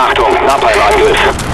Achtung, Napalmangriff.